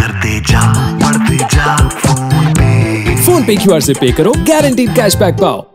करते जा बढ़ते जा, फ़ोन पे। फ़ोन पे क्यूआर से पे करो गारंटीड कैशबैक पाओ।